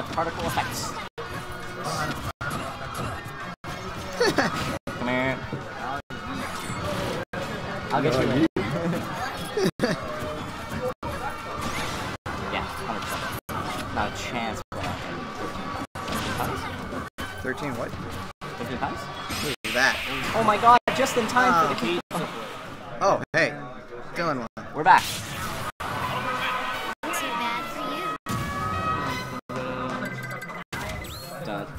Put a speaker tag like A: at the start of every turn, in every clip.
A: much particle effects. Come here. I'll get you in. yeah, 100%. Not a chance for that.
B: 13 what?
A: 13 times?
B: Is that?
A: Oh my god, just in time for the oh. key.
B: Oh, hey. Dylan one.
A: We're back.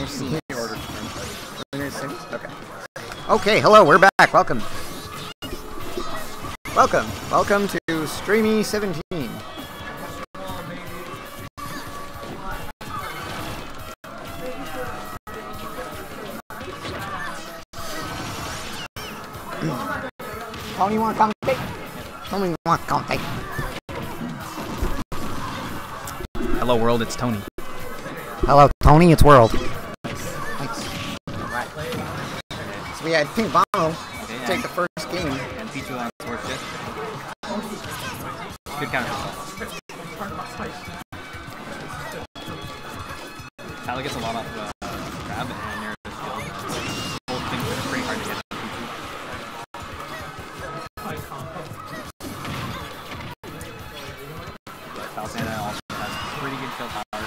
B: Wiener Sing- he ordered some. Wiener Sing- Okay. Okay, hello, we're back. Welcome. Welcome. Welcome to Streamy 17.
A: Tony, you want take?
B: Tony want contact.
C: Hello world, it's Tony.
B: Hello, Tony. It's World. So we had Pink Bombo
C: Okay,
B: take the first game.
C: and Pichu on sword shit. Good counter. Tyler gets a lot off uh, grab and narrative skill. Both things are pretty hard to get. Falsana also has pretty good kill power.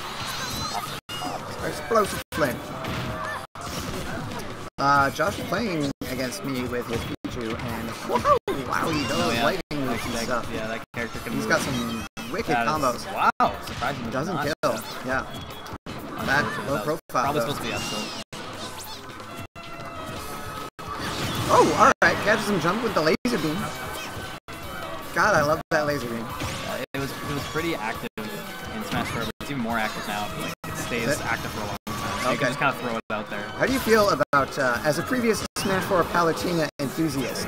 C: Off the top.
B: Explosive Flame. Uh, Josh playing against me with his Pichu, and whoa, wow, he does
C: Oh, yeah.
B: lightning
C: Like,
B: moves and
C: that,
B: stuff.
C: yeah, that character can
B: He's got some wicked
C: That is-
B: combos.
C: Wow, surprisingly
B: Doesn't
C: not.
B: kill. Yeah. That low profile.
C: Probably
B: though.
C: supposed to be Esco.
B: Oh, alright. Catches him jump with the laser beam. God, I love that laser beam.
C: Uh, it was it was pretty active in Smash 4, but it's even more active now. Like it stays active for a long So you can just kind of throw it out there.
B: How do you feel about, uh, as a previous Smash 4 Palutena enthusiast,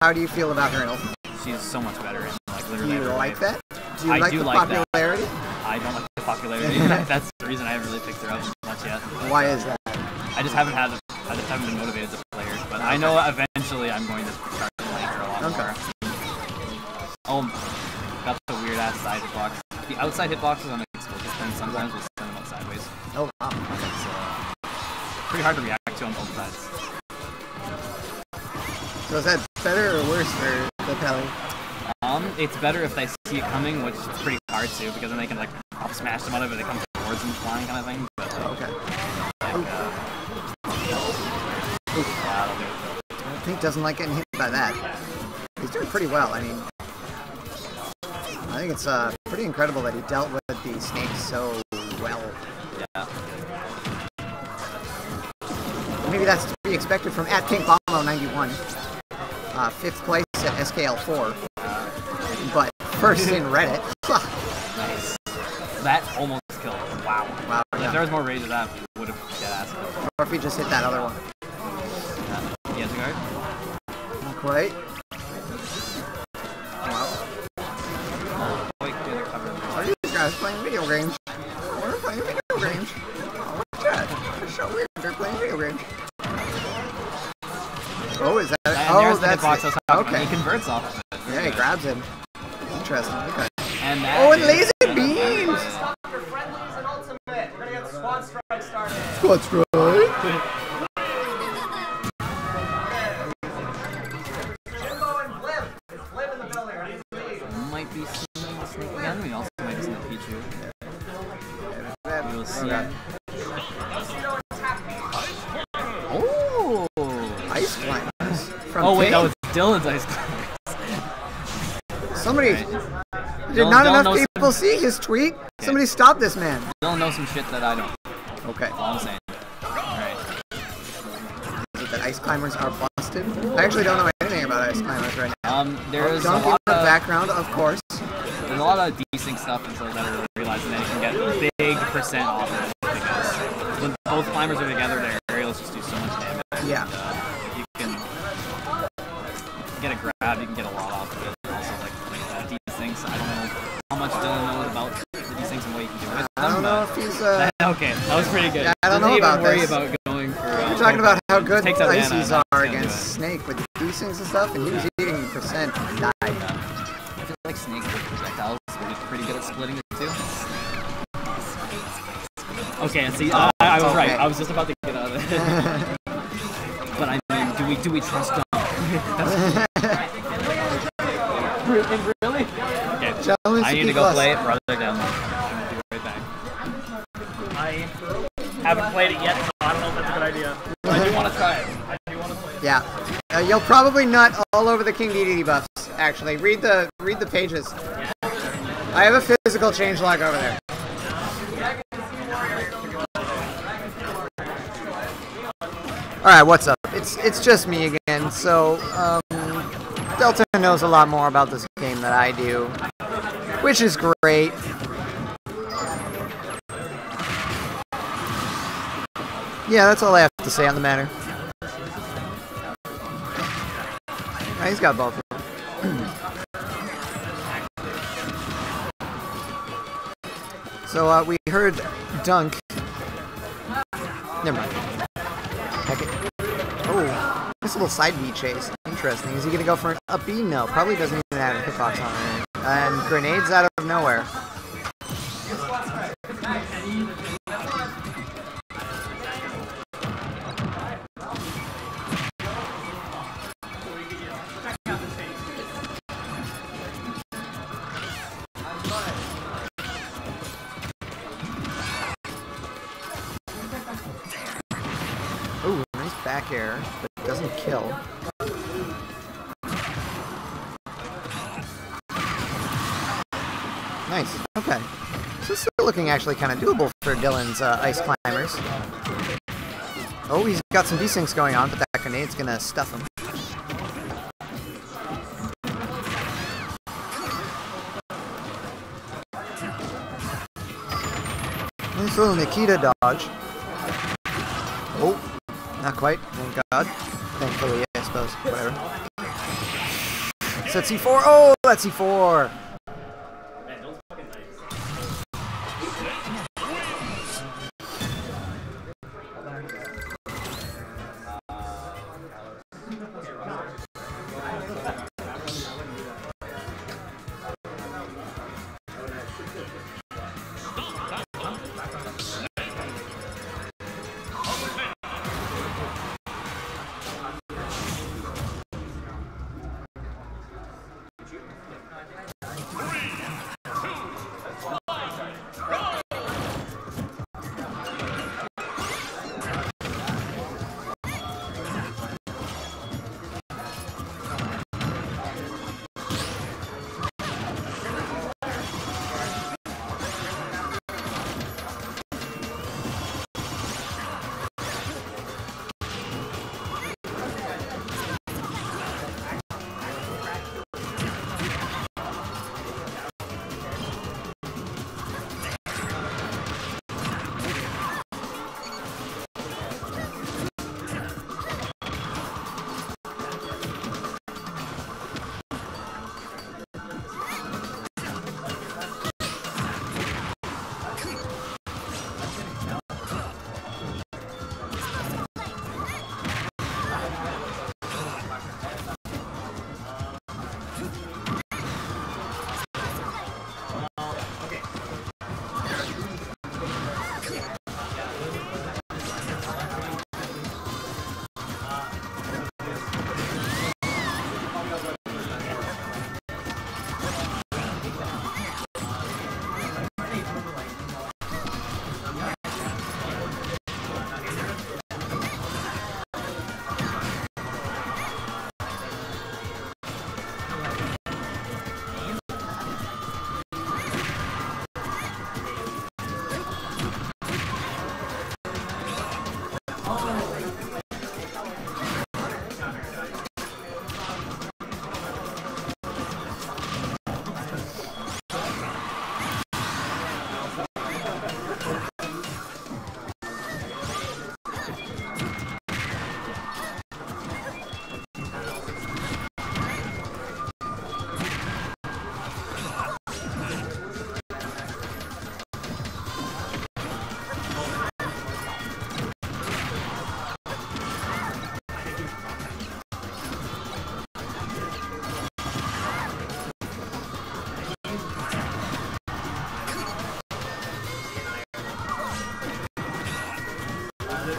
B: how do you feel about her in Ultimate?
C: She's so much better in like
B: Do you like that? Do you
C: I
B: like
C: do
B: the
C: like that.
B: popularity?
C: I don't like the popularity. That's the reason I haven't really picked her up much yet.
B: Why is that?
C: I just haven't had. I just haven't been motivated to play her. But I know eventually I'm going to start playing her a lot
B: Okay.
C: more. Oh, got the weird ass side hitbox. The outside hitboxes on the explosive sometimes will send them out sideways.
B: Oh, wow.
C: It's uh, pretty hard to react to on both sides.
B: So is that better or worse for the Pally?
C: Um, it's better if they see it coming, which is pretty hard to, because then they can like up smash them out of it. They come towards them flying kind of thing. But uh,
B: Okay.
C: like, uh, yeah, that'll do it.
B: I think doesn't like getting hit by that. He's doing pretty well. I mean, I think it's uh, pretty incredible that he dealt with the snakes so well.
C: Yeah.
B: Maybe that's to be expected from at Pink Bombo 91. Uh, fifth place at SKL4. But first in Reddit.
C: Nice. That almost killed. him. Wow.
B: wow.
C: If
B: Yeah.
C: there was more rage of that, we would have dead ass.
B: Or if he just hit that other one.
C: He has a guard.
B: Not quite. Wow.
C: Oh, wait, other cover.
B: Are these guys playing video games? Is that?
C: And
B: oh,
C: there's the
B: that's
C: I
B: it. Okay.
C: He converts off of it.
B: Yeah, he grabs him. Interesting. Okay.
C: And
B: Oh, and laser beams. What's right?
C: might be the snake again. We also might be seeing the Pichu. We will see.
B: From
C: Oh wait, that was Dylan's ice cream.
B: Somebody.
C: Right.
B: Did
C: Dylan-
B: not
C: Dylan
B: enough people
C: some-
B: see his tweet? Somebody stop this man.
C: Dylan knows some shit that I don't.
B: Okay.
C: That's all I'm saying. Alright.
B: Is it that ice climbers are busted? I actually don't know anything about ice climbers right now.
C: Um, there's a
B: Don't give
C: lot of
B: background, of course.
C: there's a lot of desync stuff until that are that you can get big percent off of it because when both climbers are together, their aerials just do so much damage.
B: Yeah.
C: Uh, you can get a lot off of it. Also, like uh, desyncs, I don't know how much Dylan knows about the desyncs and what you can do with them.
B: I don't know if he's. Uh,
C: okay, that was pretty good.
B: Yeah, I don't know
C: even
B: about
C: worry
B: this.
C: about going for. Uh,
B: We're talking about how good ices are
C: that's gonna do
B: against. Snake with these things and stuff, and he was eating percent and died.
C: I feel like Snake with projectiles would be pretty good at splitting it too. Okay, see, uh, I, I was right. I was just about to get out of it. but I mean, do we do we trust Dunk? really? Okay.
B: Gentlemen,
C: I need to go
B: plus.
C: play it. Brother down there. I'm gonna be right back.
D: I haven't played it yet, so I don't know if that's a good idea.
C: I do want to try it.
D: I do want to play it.
B: Yeah. Uh, you'll probably nut all over the King DDD buffs. Actually, read the read the pages. I have a physical change log over there. All right, what's up? It's it's just me again. So um, Delta knows a lot more about this game than I do, which is great. Yeah, that's all I have to say on the matter. Oh, he's got both. so uh, we heard Dunk. Never mind. Oh, this little side B chase. Interesting. Is he gonna go for an up B? No, probably doesn't even have a hitbox on it. And grenades out of nowhere. Ooh, nice back air, but doesn't kill. Okay. So still looking actually kind of doable for Dylan's uh, ice climbers. Oh, he's got some desyncs going on, but that grenade's gonna stuff him. Nice little Nikita dodge. Oh, not quite. Thank God. Thankfully, I suppose. Whatever. Set C4. Oh, that's C4.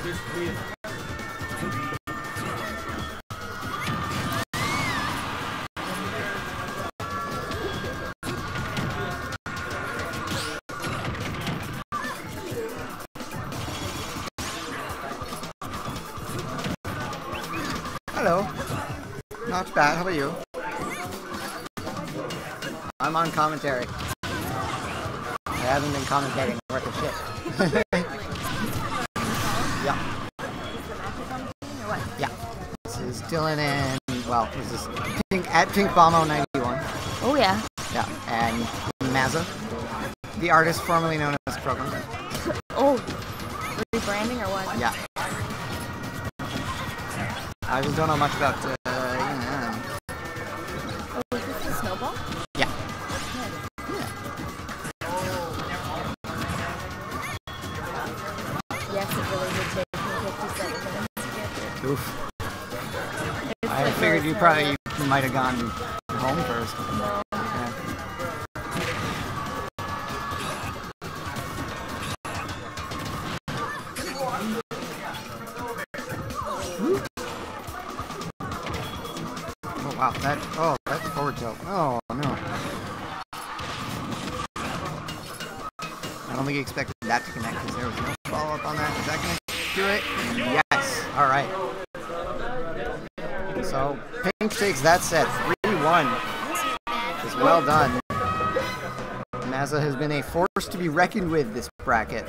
B: Hello. Not bad. How about you? I'm on commentary. I haven't been commentating worth of shit. is Dylan and well, this is Pink at Pink Bombo 91.
E: Oh yeah.
B: Yeah, and Maza, the artist formerly known as Program.
E: Oh, rebranding or what?
B: Yeah. I just don't know much about uh, you know,
E: Oh, is this a snowball?
B: yeah.
E: Yes, it really did take me 57 minutes to get there.
B: Oof. Figured you probably
E: terrible.
B: might have gone home first.
E: No.
B: Oh wow, that oh that forward tilt. Oh no. I don't think he expected that to connect because there was no follow up on that. Is that gonna do it? Yes. So Pink takes that set 3-1. It's well done. Maza has been a force to be reckoned with this bracket.